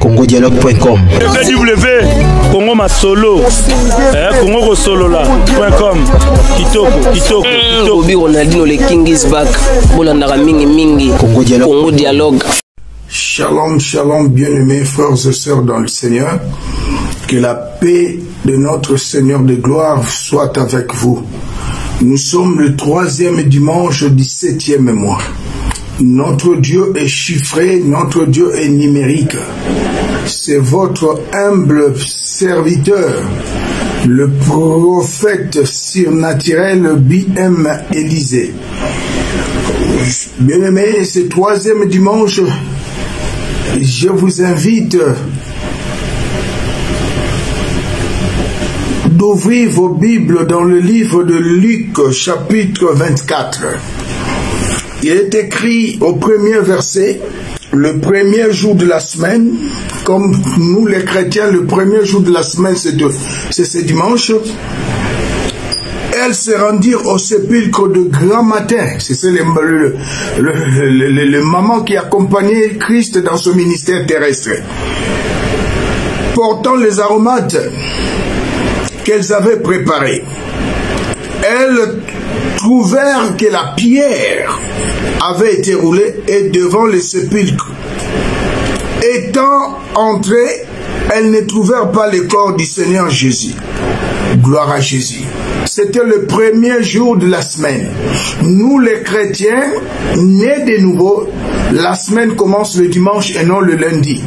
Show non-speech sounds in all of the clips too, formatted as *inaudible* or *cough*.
congodialogue.com www congo masolo eh, congo kosolola.com kitoko kitoko kitoko obi ronaldino le king is back bolandaka mingimingi Congo Dialogue. congo dialogue Shalom, shalom, bien-aimés frères et sœurs dans le Seigneur. Que la paix de notre Seigneur de gloire soit avec vous. Nous sommes le troisième dimanche du septième mois. Notre Dieu est chiffré, notre Dieu est numérique. C'est votre humble serviteur, le prophète surnaturel B.M. Élysée. Bien-aimés, ce troisième dimanche, je vous invite d'ouvrir vos Bibles dans le livre de Luc chapitre 24. Il est écrit au premier verset, le premier jour de la semaine, comme nous les chrétiens, le premier jour de la semaine, c'est ce dimanche. Elles se rendirent au sépulcre de grand matin. C'est le, le, maman qui accompagnait Christ dans son ministère terrestre. Portant les aromates qu'elles avaient préparés. Elles trouvèrent que la pierre avait été roulée et devant le sépulcre. Étant entrées, elles ne trouvèrent pas le corps du Seigneur Jésus. Gloire à Jésus. C'était le premier jour de la semaine. Nous les chrétiens, nés de nouveau, la semaine commence le dimanche et non le lundi.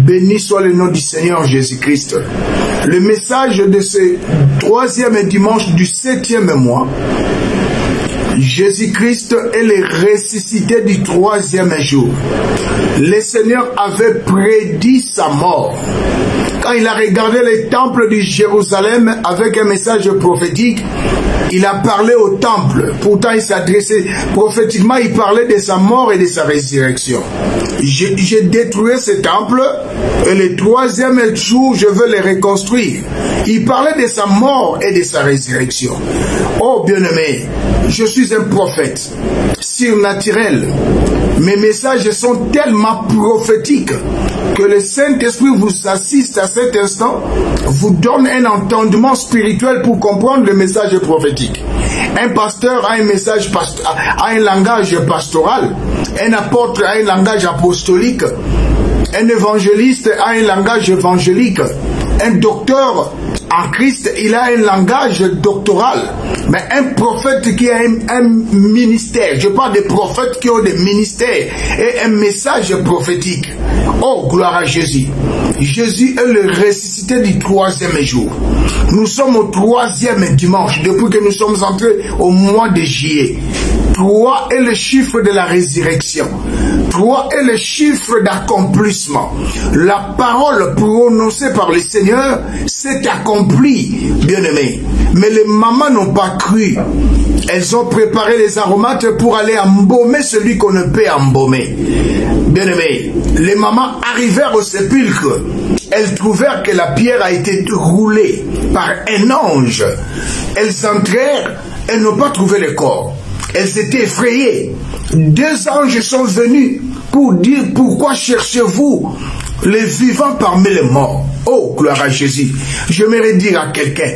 Béni soit le nom du Seigneur Jésus-Christ. Le message de ce troisième dimanche du septième mois, Jésus-Christ est le ressuscité du troisième jour. Le Seigneur avait prédit sa mort. Quand il a regardé le temple de Jérusalem avec un message prophétique, il a parlé au temple. Pourtant, il s'adressait prophétiquement, il parlait de sa mort et de sa résurrection. J'ai j'ai détruit ce temple et le troisième jour, je veux le reconstruire. Il parlait de sa mort et de sa résurrection. Oh bien-aimé, je suis un prophète surnaturel. Mes messages sont tellement prophétiques que le Saint-Esprit vous assiste à cet instant, vous donne un entendement spirituel pour comprendre le message prophétique. Un pasteur a un message, a un langage pastoral, un apôtre a un langage apostolique, un évangéliste a un langage évangélique, un docteur en Christ, il a un langage doctoral. Mais un prophète qui a un, ministère, je parle des prophètes qui ont des ministères et un message prophétique. Oh, gloire à Jésus. Jésus est le ressuscité du troisième jour. Nous sommes au troisième dimanche depuis que nous sommes entrés au mois de juillet. Trois est le chiffre de la résurrection. Trois est le chiffre d'accomplissement. La parole prononcée par le Seigneur s'est accomplie, bien-aimés. Mais les mamans n'ont pas cru. Elles ont préparé les aromates pour aller embaumer celui qu'on ne peut embaumer. Bien-aimés, les mamans arrivèrent au sépulcre. Elles trouvèrent que la pierre a été roulée par un ange. Elles entrèrent, elles n'ont pas trouvé le corps. Elles étaient effrayées. Deux anges sont venus pour dire pourquoi cherchez-vous les vivants parmi les morts. Oh, gloire à Jésus. J'aimerais dire à quelqu'un,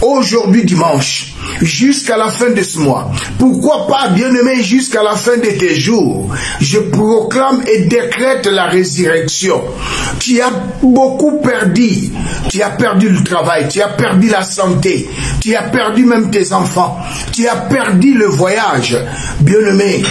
aujourd'hui dimanche, jusqu'à la fin de ce mois, pourquoi pas, bien-aimé, jusqu'à la fin de tes jours, je proclame et décrète la résurrection. Tu as beaucoup perdu. Tu as perdu le travail, tu as perdu la santé, tu as perdu même tes enfants, tu as perdu le voyage. Bien-aimé,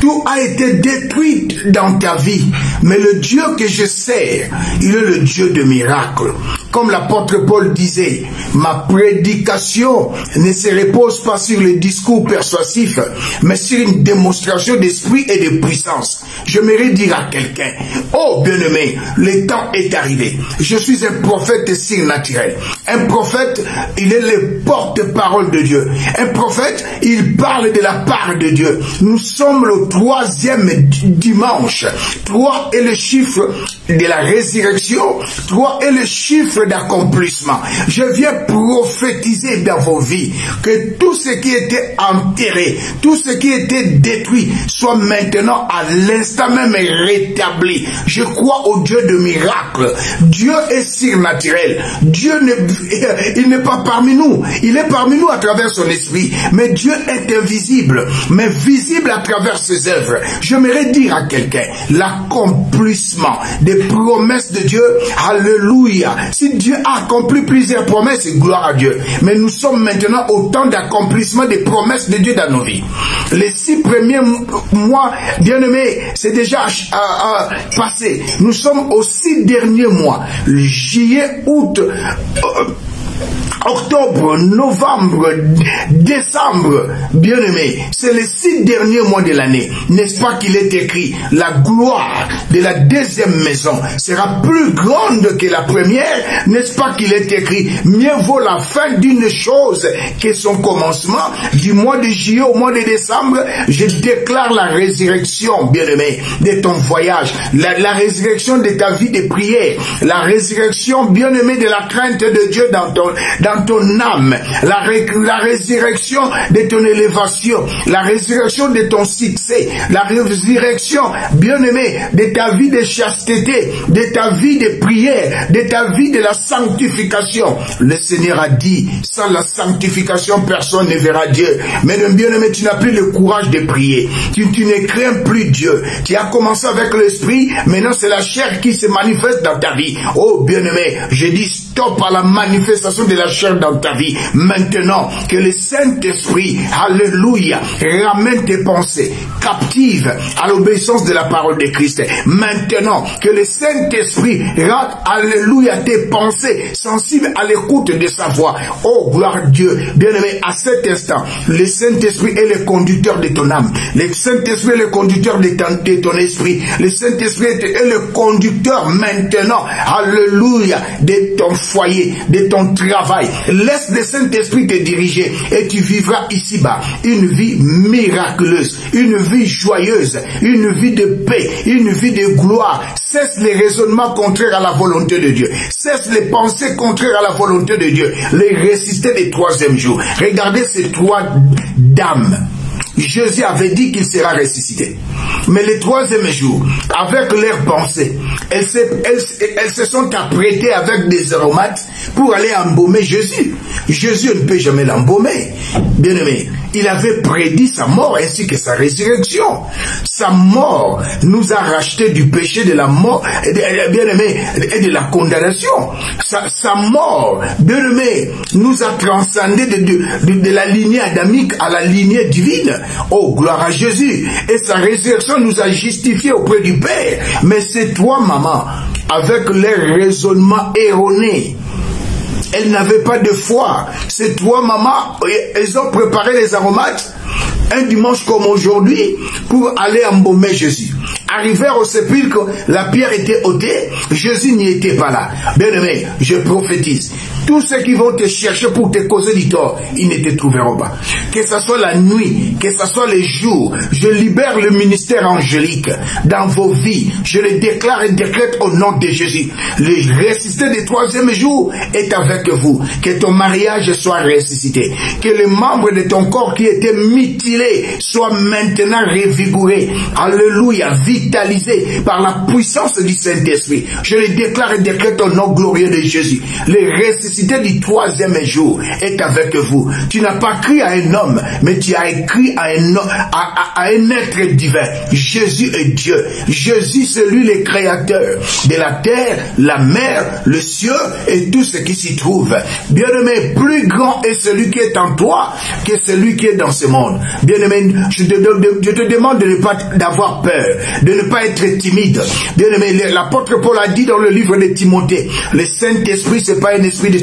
tout a été détruit dans ta vie. Mais le Dieu que je sers, il est le Dieu de miracles. Comme l'apôtre Paul disait, ma prédication ne se repose pas sur les discours persuasifs, mais sur une démonstration d'esprit et de puissance. J'aimerais dire à quelqu'un, oh bien-aimé, le temps est arrivé. Je suis un prophète surnaturel. Un prophète, il est le porte-parole de Dieu. Un prophète, il parle de la part de Dieu. Nous sommes le troisième dimanche. Trois est le chiffre de la résurrection. Trois est le chiffre d'accomplissement. Je viens prophétiser dans vos vies que tout ce qui était enterré, tout ce qui était détruit, soit maintenant à l'instant même rétabli. Je crois au Dieu de miracles. Dieu est surnaturel. Dieu *laughs* n'est pas parmi nous. Il est parmi nous à travers son esprit. Mais Dieu est invisible, mais visible à travers ses œuvres. J'aimerais dire à quelqu'un l'accomplissement des promesses de Dieu. Alléluia. Si Dieu a accompli plusieurs promesses, gloire à Dieu. Mais nous sommes maintenant au temps d'accomplissement des promesses de Dieu dans nos vies. Les six premiers mois, bien aimés, c'est déjà passé. Nous sommes aux six derniers mois. Le juillet, août, euh, octobre, novembre, décembre, bien-aimé, c'est les six derniers mois de l'année. N'est-ce pas qu'il est écrit, la gloire de la deuxième maison sera plus grande que la première, n'est-ce pas qu'il est écrit, mieux vaut la fin d'une chose que son commencement, du mois de juillet au mois de décembre, je déclare la résurrection, bien-aimé, de ton voyage, la, résurrection de ta vie de prière, la résurrection, bien-aimé, de la crainte de Dieu dans ton, ton âme, la, la résurrection de ton élévation, la résurrection de ton succès, la résurrection, bien-aimé, de ta vie de chasteté, de ta vie de prière, de ta vie de la sanctification. Le Seigneur a dit, sans la sanctification, personne ne verra Dieu. Mais bien-aimé, tu n'as plus le courage de prier. Tu, tu ne crains plus Dieu. Tu as commencé avec l'esprit, maintenant c'est la chair qui se manifeste dans ta vie. Oh bien-aimé, je dis stop à la manifestation de la chair dans ta vie. Maintenant, que le Saint-Esprit, alléluia, ramène tes pensées captives à l'obéissance de la parole de Christ. Maintenant, que le Saint-Esprit rende, alléluia, tes pensées sensibles à l'écoute de sa voix. Oh, gloire à Dieu. Bien-aimé, à cet instant, le Saint-Esprit est le conducteur de ton âme. Le Saint-Esprit est le conducteur de ton, de ton esprit. Le Saint-Esprit est le conducteur maintenant, alléluia, de ton foyer, de ton travail. Laisse le Saint-Esprit te diriger et tu vivras ici-bas une vie miraculeuse, une vie joyeuse, une vie de paix, une vie de gloire. Cesse les raisonnements contraires à la volonté de Dieu. Cesse les pensées contraires à la volonté de Dieu. Les résister des troisième jour. Regardez ces trois dames. Jésus avait dit qu'il sera ressuscité. Mais le troisième jour, avec leurs pensées, elles se, elles, elles se sont apprêtées avec des aromates pour aller embaumer Jésus. Jésus ne peut jamais l'embaumer. Bien aimé, il avait prédit sa mort ainsi que sa résurrection. Sa mort nous a racheté du péché de la mort, bien aimé, et de la condamnation. Sa, mort, bien aimé, nous a transcendé de, de, de, de la lignée adamique à la lignée divine. Oh, gloire à Jésus. Et sa résurrection nous a justifiés auprès du Père. Mais c'est toi, maman, avec les raisonnements erronés, elles n'avaient pas de foi. C'est toi, maman, elles ont préparé les aromates un dimanche comme aujourd'hui pour aller embaumer Jésus. Arrivèrent au sépulcre, la pierre était ôtée, Jésus n'y était pas là. Bien aimé, je prophétise. Tous ceux qui vont te chercher pour te causer du tort, ils ne te trouveront pas. Que ce soit la nuit, que ce soit les jours, je libère le ministère angélique dans vos vies. Je le déclare et décrète au nom de Jésus. Le ressuscité du troisième jour est avec vous. Que ton mariage soit ressuscité. Que les membres de ton corps qui étaient mutilés soient maintenant revigorés. Alléluia, vitalisés par la puissance du Saint-Esprit. Je le déclare et décrète au nom glorieux de Jésus. Le du troisième jour est avec vous. Tu n'as pas crié à un homme, mais tu as écrit à un, à, un être divin. Jésus est Dieu. Jésus, c'est lui le créateur de la terre, la mer, le ciel et tout ce qui s'y trouve. Bien-aimé, plus grand est celui qui est en toi que celui qui est dans ce monde. Bien-aimé, je te demande de ne pas d'avoir peur, de ne pas être timide. Bien-aimé, l'apôtre Paul a dit dans le livre de Timothée, le Saint-Esprit, c'est pas un esprit de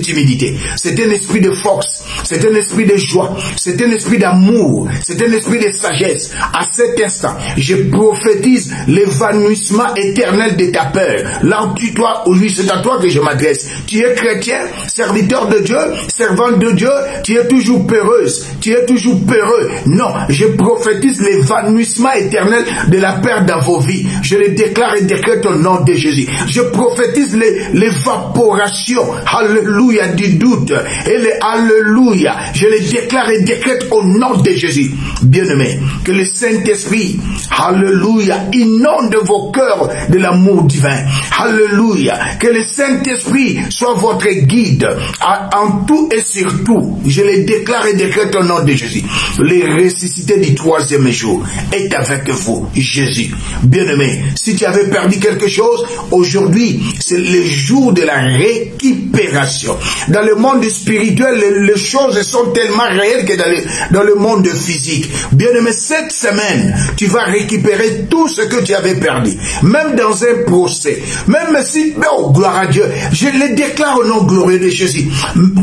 C'est un esprit de force. C'est un esprit de joie. C'est un esprit d'amour. C'est un esprit de sagesse. À cet instant, je prophétise l'évanouissement éternel de ta peur. Là, tu toi, aujourd'hui, c'est à toi que je m'adresse. Tu es chrétien, serviteur de Dieu, servant de Dieu, tu es toujours peureuse, tu es toujours peureux. Non, je prophétise l'évanouissement éternel de la peur dans vos vies. Je le déclare et décrète au nom de Jésus. Je prophétise l'évaporation, alléluia, du doute. Et le alléluia, je le déclare et décrète au nom de Jésus. Bien-aimé, que le Saint-Esprit, alléluia, inonde vos cœurs de l'amour divin. Alléluia, que le Saint-Esprit soit votre guide en tout et surtout. Je le déclare et décrète au nom de Jésus. Les ressuscité du troisième jour est avec vous, Jésus. Bien-aimé, si tu avais perdu quelque chose, aujourd'hui, c'est le jour de la récupération. Dans le monde spirituel, les, choses sont tellement réelles que dans le, dans le monde physique. Bien-aimé, cette semaine, tu vas récupérer tout ce que tu avais perdu. Même dans un procès. Même si, oh, gloire à Dieu, je le déclare au nom glorieux de Jésus.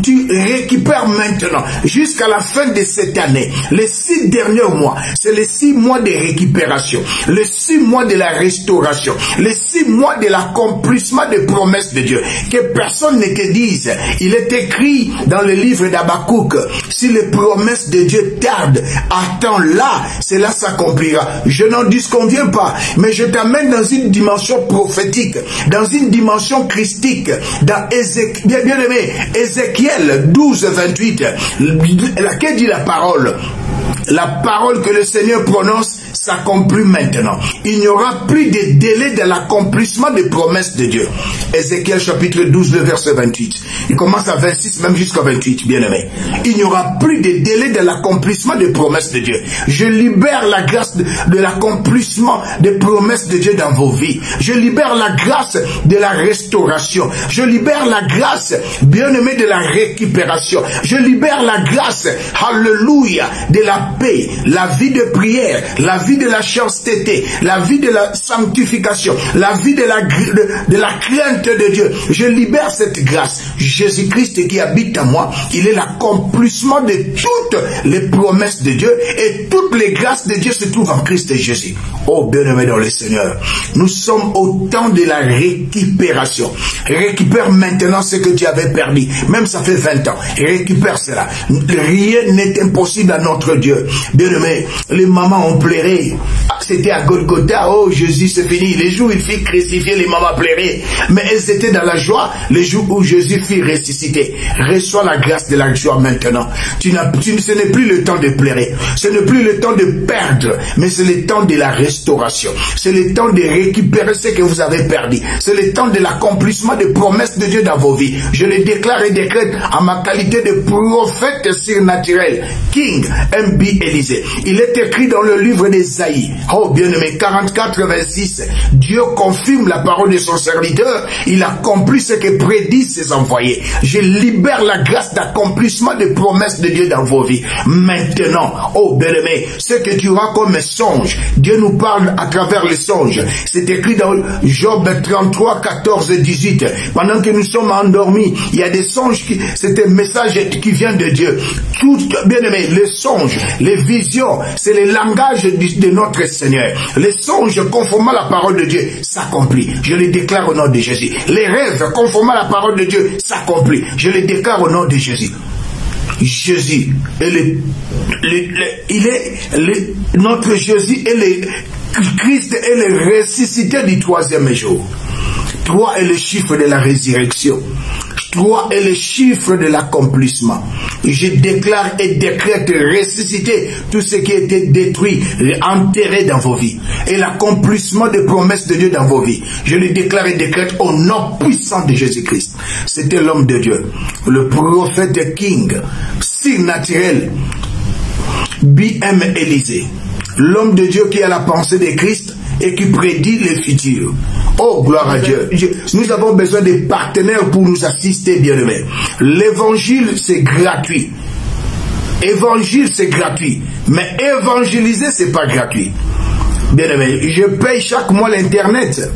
Tu récupères maintenant, jusqu'à la fin de cette année, les six derniers mois, c'est les six mois de récupération, les six mois de la restauration, les six mois de l'accomplissement des promesses de Dieu. Que personne ne te dise, il est écrit dans le livre d'Abakouk, si les promesses de Dieu tardent, attends là, cela s'accomplira. Je n'en disconviens pas, mais je t'amène dans une dimension prophétique, dans une dimension christique, dans bien, bien aimé, Ézéchiel 12, 28, laquelle dit la parole? La parole que le Seigneur prononce s'accomplit maintenant. Il n'y aura plus de délai de l'accomplissement des promesses de Dieu. Ézéchiel chapitre 12, le verset 28. Il commence à 26, même jusqu'à 28, bien aimé. Il n'y aura plus de délai de l'accomplissement des promesses de Dieu. Je libère la grâce de, de l'accomplissement des promesses de Dieu dans vos vies. Je libère la grâce de la restauration. Je libère la grâce, bien aimé, de la récupération. Je libère la grâce, alléluia, de la paix, la vie de prière, la vie de la chasteté, la vie de la sanctification, la vie de la, de, la crainte de Dieu. Je libère cette grâce. Jésus-Christ qui habite en moi, il est l'accomplissement de toutes les promesses de Dieu et toutes les grâces de Dieu se trouvent en Christ Jésus. Oh, bien-aimé dans le Seigneur, nous sommes au temps de la récupération. Récupère maintenant ce que tu avais perdu. Même ça fait 20 ans. Récupère cela. Rien n'est impossible à notre Dieu. Bien-aimé, les mamans ont pleuré. you. C'était à Golgotha. Oh, Jésus, c'est fini. Les jours où il fit crucifier, les mamans pleuraient. Mais elles étaient dans la joie les jours où Jésus fit ressusciter. Reçois la grâce de la joie maintenant. Tu n'as, ce n'est plus le temps de pleurer. Ce n'est plus le temps de perdre, mais c'est le temps de la restauration. C'est le temps de récupérer ce que vous avez perdu. C'est le temps de l'accomplissement des promesses de Dieu dans vos vies. Je le déclare et décrète en ma qualité de prophète surnaturel. King M.B. Élysée. Il est écrit dans le livre d'Esaïe. Oh, bien-aimé, 44, 26. Dieu confirme la parole de son serviteur. Il accomplit ce que prédisent ses envoyés. Je libère la grâce d'accomplissement des promesses de Dieu dans vos vies. Maintenant, oh, bien-aimé, ce que tu auras comme songe, Dieu nous parle à travers les songes. C'est écrit dans Job 33, 14 18. Pendant que nous sommes endormis, il y a des songes qui, c'est un message qui vient de Dieu. Tout, bien aimé, les songes, les visions, c'est le langage de notre Seigneur. Les songes conformément à la parole de Dieu s'accomplissent. Je les déclare au nom de Jésus. Les rêves conformément à la parole de Dieu s'accomplissent. Je les déclare au nom de Jésus. Jésus est le, il est notre Jésus est le Christ est le ressuscité du troisième jour. Trois est le chiffre de la résurrection. Trois est le chiffre de l'accomplissement. Je déclare et décrète ressusciter tout ce qui été détruit, enterré dans vos vies. Et l'accomplissement des promesses de Dieu dans vos vies. Je le déclare et décrète au nom puissant de Jésus-Christ. C'était l'homme de Dieu. Le prophète King, si naturel, B.M. Élysée. L'homme de Dieu qui a la pensée de Christ et qui prédit le futur. Oh, gloire à Dieu. Nous avons besoin de partenaires pour nous assister, bien-aimés. L'évangile, c'est gratuit. Évangile, c'est gratuit. Mais évangéliser, c'est pas gratuit. Bien-aimé, je paye chaque mois l'Internet.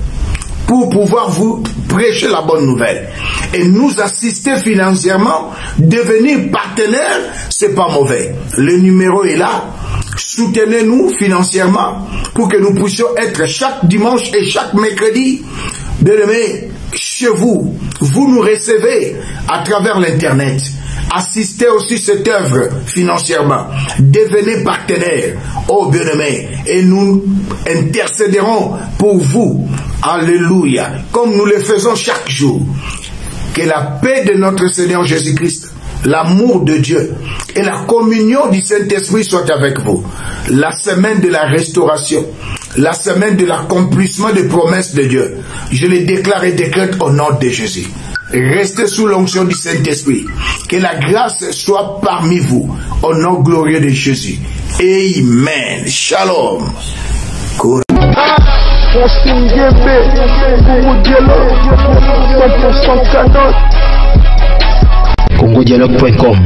pour pouvoir vous prêcher la bonne nouvelle. Et nous assister financièrement, devenir partenaire, c'est pas mauvais. Le numéro est là. Soutenez-nous financièrement pour que nous puissions être chaque dimanche et chaque mercredi, bien aimé, chez vous. Vous nous recevez à travers l'Internet. Assistez aussi cette œuvre financièrement. Devenez partenaire, oh bien-aimé, et nous intercéderons pour vous. Alléluia. Comme nous le faisons chaque jour. Que la paix de notre Seigneur Jésus-Christ, l'amour de Dieu et la communion du Saint-Esprit soient avec vous. La semaine de la restauration, la semaine de l'accomplissement des promesses de Dieu, je les déclare et décrète au nom de Jésus. Restez sous l'onction du Saint-Esprit. Que la grâce soit parmi vous. Au nom glorieux de Jésus. Amen. Shalom. Osingebe, Koudielo, 100% canon. congodialogue.com